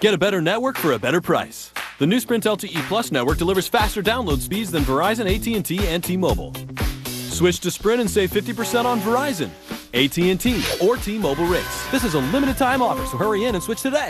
Get a better network for a better price. The new Sprint LTE Plus network delivers faster download speeds than Verizon, AT&T, and T-Mobile. Switch to Sprint and save 50% on Verizon, AT&T, or T-Mobile rates. This is a limited time offer, so hurry in and switch today.